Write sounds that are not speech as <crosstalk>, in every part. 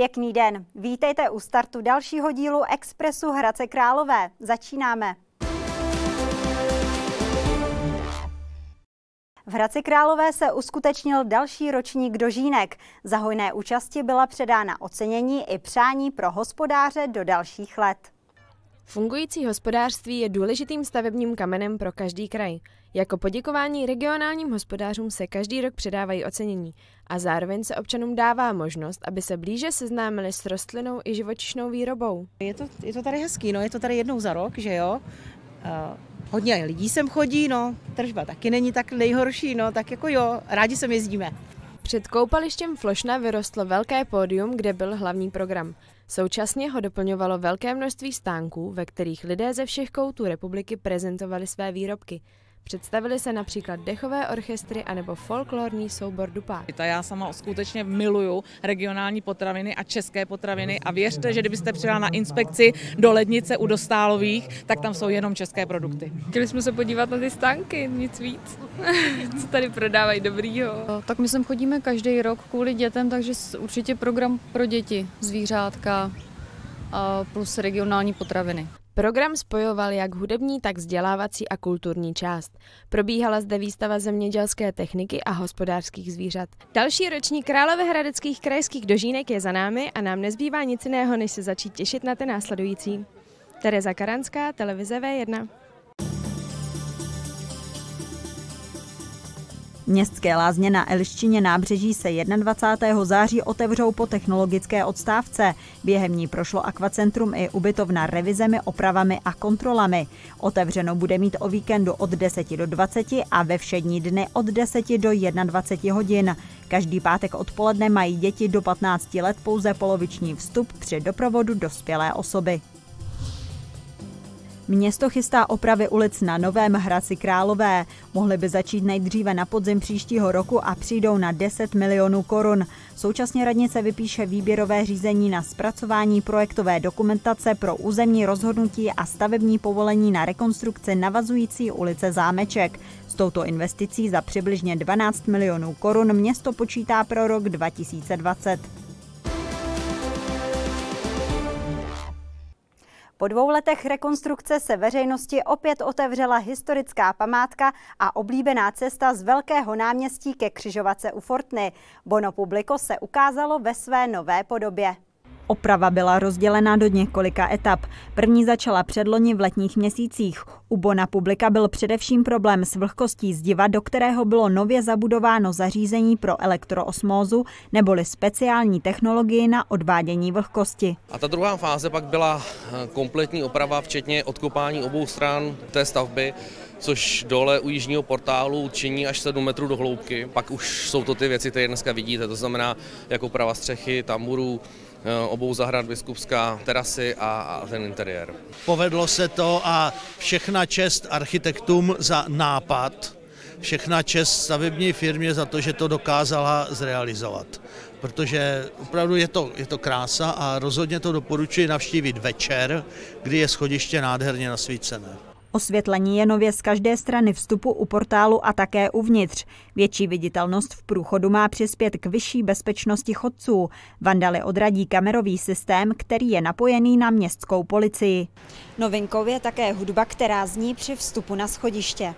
Pěkný den. Vítejte u startu dalšího dílu Expressu Hradce Králové. Začínáme. V Hradci Králové se uskutečnil další ročník dožínek. Za hojné účasti byla předána ocenění i přání pro hospodáře do dalších let. Fungující hospodářství je důležitým stavebním kamenem pro každý kraj. Jako poděkování regionálním hospodářům se každý rok předávají ocenění a zároveň se občanům dává možnost, aby se blíže seznámili s rostlinou i živočišnou výrobou. Je to, je to tady hezký, no, je to tady jednou za rok, že jo. Uh, hodně lidí sem chodí, no, tržba taky není tak nejhorší, no, tak jako jo, rádi sem jezdíme. Před koupalištěm Flošna vyrostlo velké pódium, kde byl hlavní program. Současně ho doplňovalo velké množství stánků, ve kterých lidé ze všech koutů republiky prezentovali své výrobky. Představili se například dechové orchestry anebo folklorní soubor Dupák. Já sama skutečně miluju regionální potraviny a české potraviny a věřte, že kdybyste přijela na inspekci do lednice u Dostálových, tak tam jsou jenom české produkty. Chtěli jsme se podívat na ty stánky, nic víc. <laughs> Co tady prodávají dobrýho. Tak my sem chodíme každý rok kvůli dětem, takže určitě program pro děti, zvířátka a plus regionální potraviny. Program spojoval jak hudební, tak vzdělávací a kulturní část. Probíhala zde výstava zemědělské techniky a hospodářských zvířat. Další roční Královéhradeckých krajských dožínek je za námi a nám nezbývá nic jiného, než se začít těšit na ty následující. Tereza Karanská, televize V1. Městské lázně na Elščině nábřeží se 21. září otevřou po technologické odstávce. Během ní prošlo akvacentrum i ubytovna revizemi, opravami a kontrolami. Otevřeno bude mít o víkendu od 10 do 20 a ve všední dny od 10 do 21 hodin. Každý pátek odpoledne mají děti do 15 let pouze poloviční vstup při doprovodu dospělé osoby. Město chystá opravy ulic na Novém Hradci Králové. Mohly by začít nejdříve na podzim příštího roku a přijdou na 10 milionů korun. Současně radnice vypíše výběrové řízení na zpracování projektové dokumentace pro územní rozhodnutí a stavební povolení na rekonstrukci navazující ulice Zámeček. S touto investicí za přibližně 12 milionů korun město počítá pro rok 2020. Po dvou letech rekonstrukce se veřejnosti opět otevřela historická památka a oblíbená cesta z Velkého náměstí ke křižovatce u Fortny. Bono Publico se ukázalo ve své nové podobě. Oprava byla rozdělena do několika etap. První začala předloni v letních měsících. U Bona Publika byl především problém s vlhkostí zdiva, do kterého bylo nově zabudováno zařízení pro elektroosmózu neboli speciální technologii na odvádění vlhkosti. A ta druhá fáze pak byla eh, kompletní oprava, včetně odkopání obou stran té stavby což dole u jižního portálu činí až 7 metrů do hloubky. Pak už jsou to ty věci, které dneska vidíte, to znamená jako prava střechy, tamburů, obou zahrad Biskupská, terasy a, a ten interiér. Povedlo se to a všechna čest architektům za nápad, všechna čest stavební firmě za to, že to dokázala zrealizovat. Protože opravdu je to, je to krása a rozhodně to doporučuji navštívit večer, kdy je schodiště nádherně nasvícené. Osvětlení je nově z každé strany vstupu u portálu a také uvnitř. Větší viditelnost v průchodu má přispět k vyšší bezpečnosti chodců. Vandaly odradí kamerový systém, který je napojený na městskou policii. Novinkou je také hudba, která zní při vstupu na schodiště.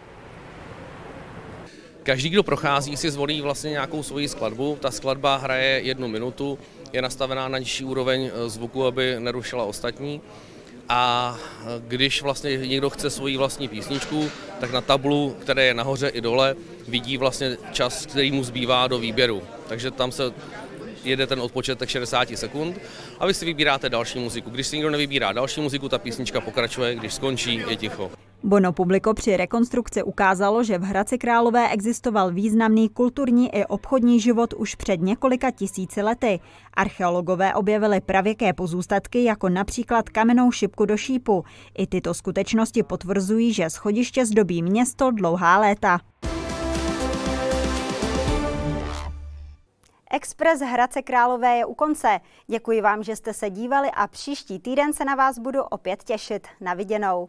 Každý, kdo prochází, si zvolí vlastně nějakou svoji skladbu. Ta skladba hraje jednu minutu, je nastavená na nižší úroveň zvuku, aby nerušila ostatní a když vlastně někdo chce svoji vlastní písničku, tak na tablu, které je nahoře i dole, vidí vlastně čas, který mu zbývá do výběru. Takže tam se jede ten odpočet 60 sekund a vy si vybíráte další muziku. Když si někdo nevybírá další muziku, ta písnička pokračuje, když skončí, je ticho. Bono Publiko při rekonstrukci ukázalo, že v Hradci Králové existoval významný kulturní i obchodní život už před několika tisíci lety. Archeologové objevili pravěké pozůstatky, jako například kamennou šipku do šípu. I tyto skutečnosti potvrzují, že schodiště zdobí město dlouhá léta. Express Hradce Králové je u konce. Děkuji vám, že jste se dívali a příští týden se na vás budu opět těšit. Na viděnou.